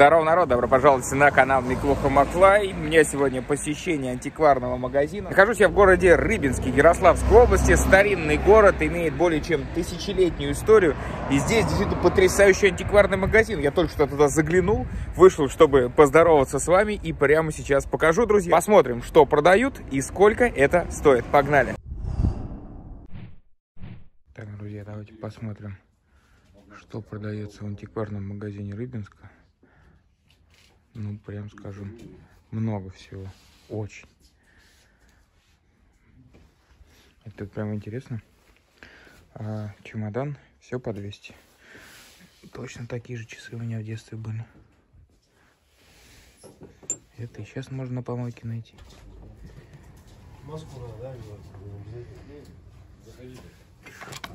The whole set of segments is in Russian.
Здорово, народ! Добро пожаловать на канал Миклуха Маклай. У меня сегодня посещение антикварного магазина. Нахожусь я в городе Рыбинске, Ярославской области. Старинный город, имеет более чем тысячелетнюю историю. И здесь действительно потрясающий антикварный магазин. Я только что туда заглянул, вышел, чтобы поздороваться с вами. И прямо сейчас покажу, друзья. Посмотрим, что продают и сколько это стоит. Погнали! Так, друзья, давайте посмотрим, что продается в антикварном магазине Рыбинска ну, прям скажем, много всего. Очень. Это прям интересно. А, чемодан, все по 200. Точно такие же часы у меня в детстве были. Это и сейчас можно на помойке найти.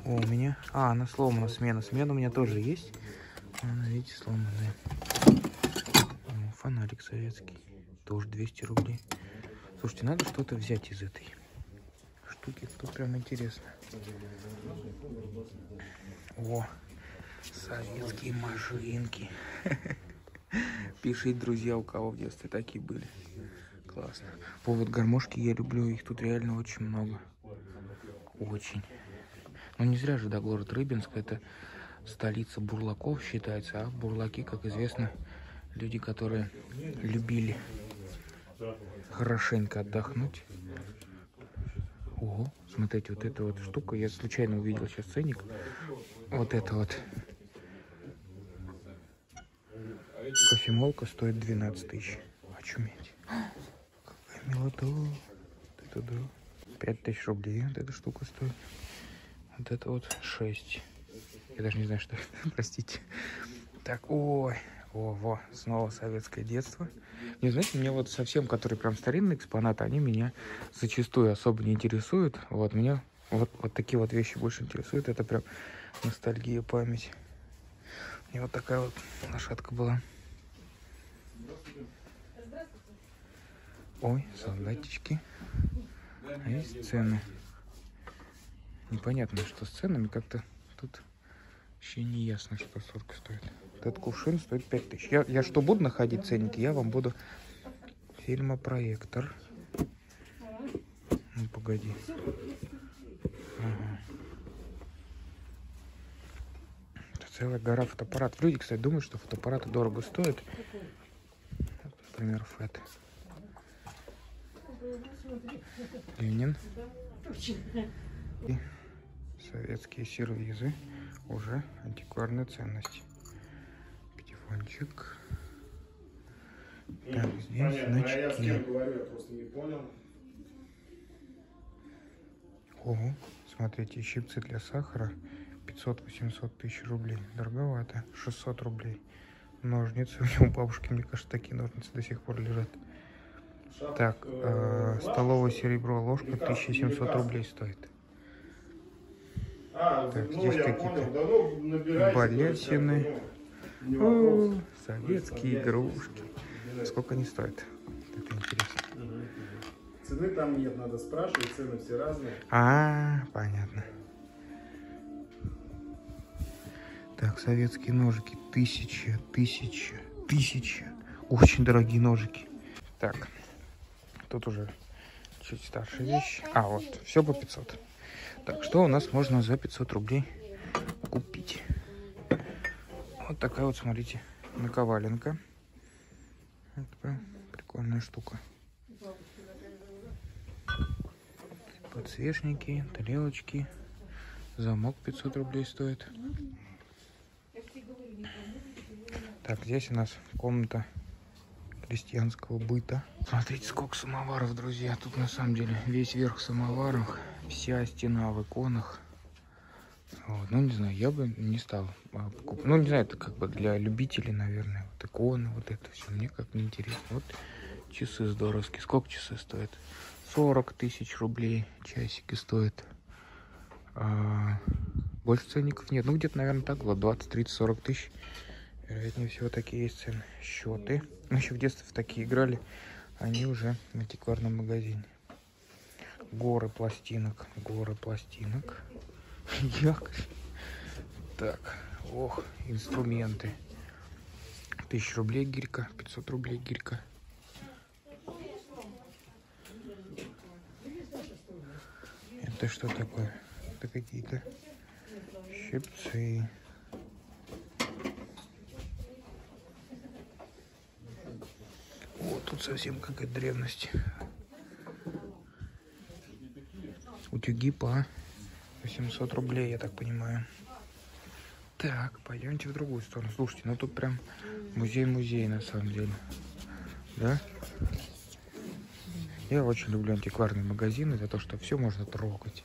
О, у меня... А, она сломана смена. Смена у меня тоже есть. Она, видите, сломанная фонарик советский. Тоже 200 рублей. Слушайте, надо что-то взять из этой штуки. Тут прям интересно. О, советские машинки. Пишите, друзья, у кого в детстве такие были. Классно. По вот гармошки я люблю, их тут реально очень много. Очень. Ну не зря же, да, город Рыбинск, это столица бурлаков считается, а бурлаки, как известно, люди, которые любили хорошенько отдохнуть. Ого, смотрите, вот эта вот штука, я случайно увидел сейчас ценник. Вот это вот кофемолка стоит 12 тысяч. Очуметь. Какая милота. Вот это да. 5 тысяч рублей вот эта штука стоит. Вот это вот 6. Я даже не знаю, что это, простите. Так, ой, во, во, снова советское детство. Не знаете, мне вот совсем, которые прям старинные экспонаты, они меня зачастую особо не интересуют. Вот, меня вот, вот такие вот вещи больше интересуют. Это прям ностальгия, память. И вот такая вот лошадка была. Ой, солдатички. А есть цены. Непонятно, что с ценами как-то вообще не ясно, что сотка стоит. Этот кувшин стоит 5000. Я, я что буду находить ценники, я вам буду... Фильмопроектор. Ну, погоди. Ага. Это целая гора фотоаппаратов. Люди, кстати, думают, что фотоаппараты дорого стоят. Например, ФЭТ. Ленин. И советские сервизы. Уже антикварная ценность телефончик. Так, здесь Понятно. значки. А я с кем говорю, я просто не понял. Ого, смотрите, щипцы для сахара 500-800 тысяч рублей. Дороговато. 600 рублей. Ножницы. У него бабушки, мне кажется, такие ножницы до сих пор лежат. Так, э, столовое серебро ложка 1700 рублей стоит. А, так, ну, здесь какие-то балетины. О, советские игрушки. Сколько они стоят? Это интересно. Цены там нет, надо спрашивать, цены все разные. А, понятно. Так, советские ножики. Тысяча, тысяча, тысяча. Очень дорогие ножики. Так, тут уже чуть старшая вещь. А, вот, все по 500. Так, что у нас можно за 500 рублей купить? Вот такая вот, смотрите, наковаленка. Это прикольная штука. Подсвечники, тарелочки. Замок 500 рублей стоит. Так, здесь у нас комната крестьянского быта. Смотрите, сколько самоваров, друзья. Тут на самом деле весь верх самоваров, вся стена в иконах. Вот, ну, не знаю, я бы не стал а, покупать. Ну, не знаю, это как бы для любителей, наверное. Вот иконы, вот это все. Мне как не интересно. Вот часы здоровские. Сколько часы стоят? 40 тысяч рублей часики стоят. А, больше ценников нет. Ну, где-то, наверное, так было. 20, 30, 40 тысяч. Вероятнее всего, такие есть цены. Счеты. Мы еще в детстве в такие играли. Они уже в антикварном магазине. Горы пластинок. Горы пластинок. Так, ох, инструменты. 1000 рублей гирька, 500 рублей гирька. Это что такое? Это какие-то щипцы. Вот тут совсем какая-то древность. Утюги по 800 рублей, я так понимаю. Так, пойдемте в другую сторону. Слушайте, ну тут прям музей-музей на самом деле. Да? Я очень люблю антикварные магазины за то, что все можно трогать.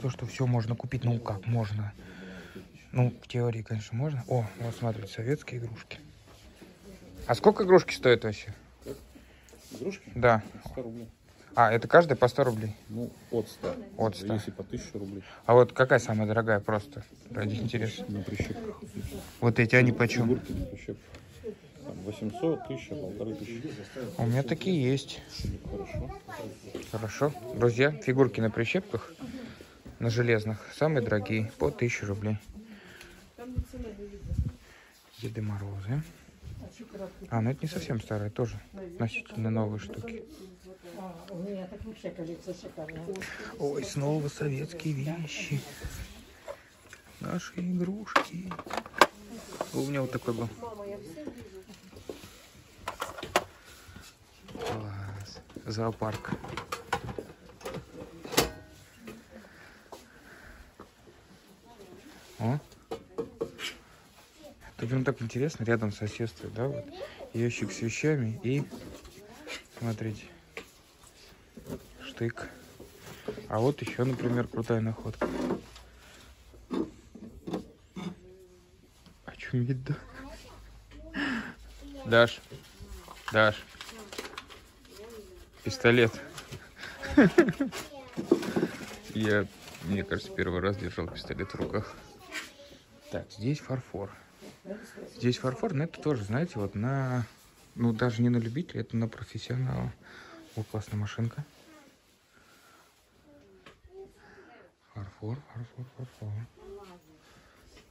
То, что все можно купить, ну как можно. Ну, в теории, конечно, можно. О, вот смотрите, советские игрушки. А сколько игрушки стоят вообще? Игрушки? Да. 100 рублей. А, это каждая по 100 рублей. Ну, от 100. От 100. Если по 1000 рублей. А вот какая самая дорогая просто? Ради интереса. На прищепках. Вот эти, они почем? Фигурки на прищепках. Там 800, 1000, полторы тысячи. У меня такие есть. Хорошо. Хорошо. Друзья, фигурки на прищепках, на железных, самые дорогие, по 1000 рублей. Деды Морозы. А, ну это не совсем старые, тоже относительно новые штуки. У меня так вообще коллекция шикарная. Ой, снова советские вещи. Наши игрушки. У меня вот такой был. Класс. Зоопарк. О. Тут прям так интересно, рядом соседствует, да, вот. Ящик с вещами и, смотрите, штык. А вот еще, например, крутая находка. Очуметь, да? Даш, Даш, пистолет. Я, мне кажется, первый раз держал пистолет в руках. Так, здесь фарфор. Здесь фарфор, но это тоже, знаете, вот на... Ну, даже не на любителя, это на профессионала. О, классная машинка. Фарфор, фарфор, фарфор.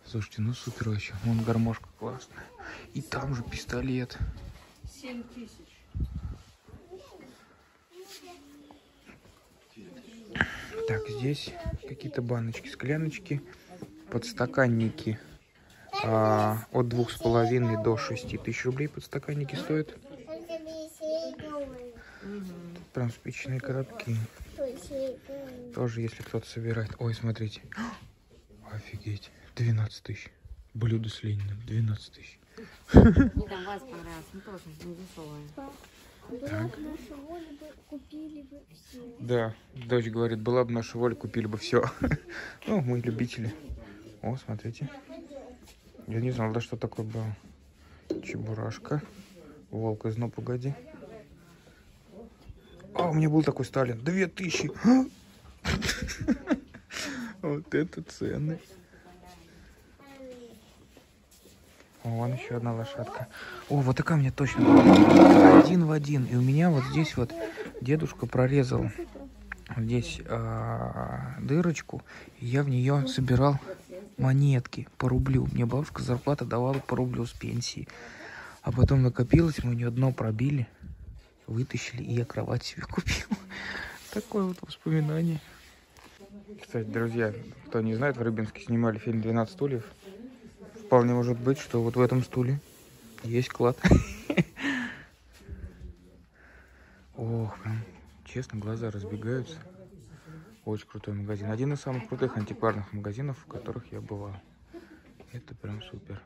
Слушайте, ну супер вообще. Вон гармошка классная. И там же пистолет. 7 тысяч. Так, здесь какие-то баночки, скляночки, подстаканники. А, от двух с половиной до шести тысяч рублей подстаканники стоят. Тут прям спичные коробки. Тоже, если кто-то собирает. Ой, смотрите. Офигеть. 12 тысяч. Блюдо с Лениным. 12 тысяч. Мне там вас понравилось, ну тоже не дешевая. Так. наша воля бы купили бы все. Да, дочь говорит, была бы наша воля, купили бы все. Ну, мы любители. О, смотрите. Я не знал, да что такое было. Чебурашка. Волк из «Ну, погоди». А, у меня был такой Сталин. Две тысячи. Вот это цены. Вон еще одна лошадка. О, вот такая мне точно. Один в один. И у меня вот здесь вот дедушка прорезал здесь а, дырочку. И я в нее собирал монетки по рублю. Мне бабушка зарплата давала по рублю с пенсии. А потом накопилось, мы у нее дно пробили, вытащили, и я кровать себе купил. Такое вот воспоминание. Кстати, друзья, кто не знает, в Рыбинске снимали фильм «12 стульев». Вполне может быть, что вот в этом стуле есть клад. Ох, прям, честно, глаза разбегаются. Очень крутой магазин. Один из самых крутых антикварных магазинов, в которых я бывал. Это прям супер.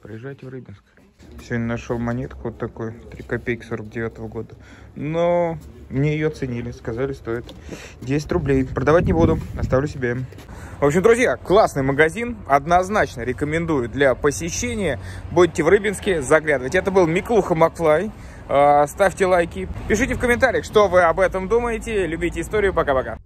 Приезжайте в Рыбинск. Сегодня нашел монетку вот такой, 3 копейки 49 -го года. Но мне ее ценили, сказали, стоит 10 рублей. Продавать не буду, оставлю себе. В общем, друзья, классный магазин, однозначно рекомендую для посещения. Будете в Рыбинске, заглядывать. Это был Миклуха Макфлай. А, Ставьте лайки, пишите в комментариях, что вы об этом думаете. Любите историю. Пока-пока.